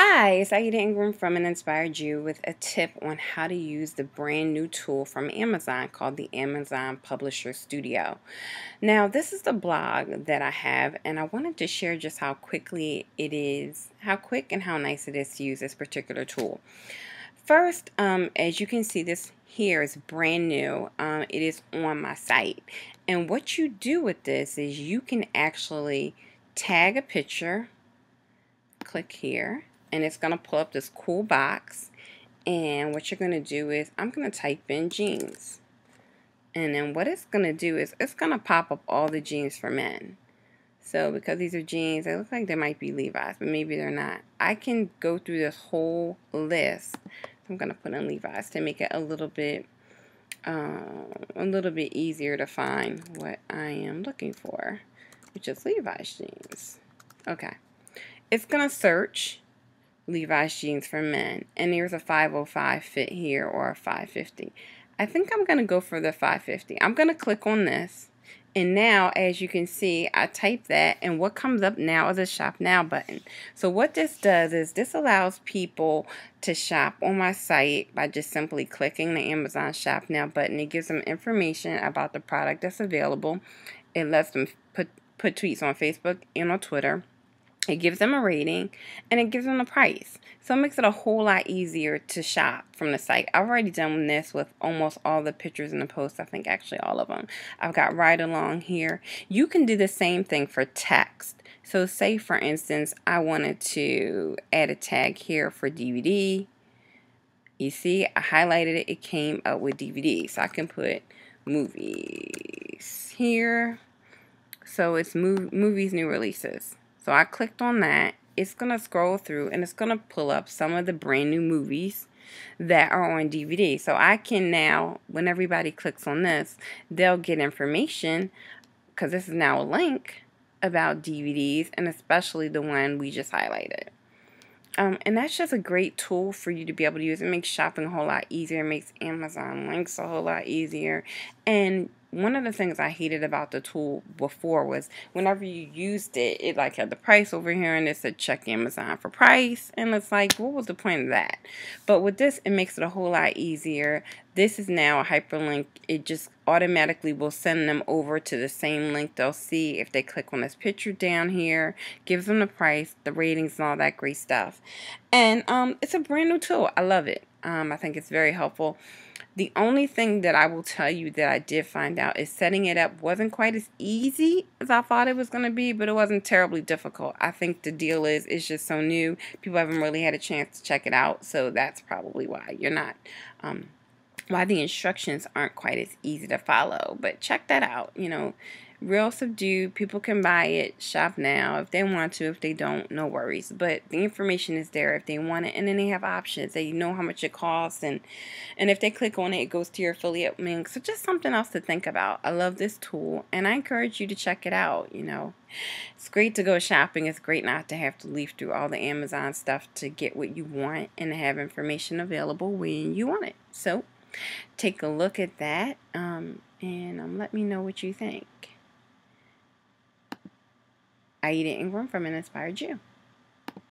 Hi, it's Aida Ingram from An Inspired You with a tip on how to use the brand new tool from Amazon called the Amazon Publisher Studio. Now, this is the blog that I have, and I wanted to share just how quickly it is, how quick and how nice it is to use this particular tool. First, um, as you can see, this here is brand new. Um, it is on my site. And what you do with this is you can actually tag a picture, click here, and it's going to pull up this cool box. And what you're going to do is I'm going to type in jeans. And then what it's going to do is it's going to pop up all the jeans for men. So because these are jeans they look like they might be Levi's but maybe they're not. I can go through this whole list. I'm going to put in Levi's to make it a little bit uh, a little bit easier to find what I am looking for which is Levi's jeans. Okay. It's going to search Levi's jeans for men. And there's a 505 fit here or a 550. I think I'm going to go for the 550. I'm going to click on this. And now, as you can see, I type that, and what comes up now is a Shop Now button. So what this does is this allows people to shop on my site by just simply clicking the Amazon Shop Now button. It gives them information about the product that's available. It lets them put, put tweets on Facebook and on Twitter. It gives them a rating and it gives them a price. So it makes it a whole lot easier to shop from the site. I've already done this with almost all the pictures in the post. I think actually all of them. I've got right along here. You can do the same thing for text. So say for instance, I wanted to add a tag here for DVD. You see, I highlighted it. It came up with DVD. So I can put movies here. So it's mov movies new releases. So I clicked on that. It's going to scroll through and it's going to pull up some of the brand new movies that are on DVD. So I can now, when everybody clicks on this, they'll get information because this is now a link about DVDs and especially the one we just highlighted. Um, and that's just a great tool for you to be able to use. It makes shopping a whole lot easier. It makes Amazon links a whole lot easier. And one of the things I hated about the tool before was whenever you used it, it like had the price over here and it said check Amazon for price. And it's like, what was the point of that? But with this, it makes it a whole lot easier. This is now a hyperlink. It just automatically will send them over to the same link they'll see if they click on this picture down here. Gives them the price, the ratings, and all that great stuff. And um, it's a brand new tool. I love it. Um, I think it's very helpful. The only thing that I will tell you that I did find out is setting it up wasn't quite as easy as I thought it was going to be, but it wasn't terribly difficult. I think the deal is it's just so new. People haven't really had a chance to check it out, so that's probably why you're not, um, why the instructions aren't quite as easy to follow. But check that out. You know, real subdued. People can buy it, shop now if they want to. If they don't, no worries. But the information is there if they want it, and then they have options. They know how much it costs, and and if they click on it, it goes to your affiliate link. So just something else to think about. I love this tool, and I encourage you to check it out. You know, it's great to go shopping. It's great not to have to leaf through all the Amazon stuff to get what you want and have information available when you want it. So take a look at that um, and um, let me know what you think. Aida Ingram from An Inspired You.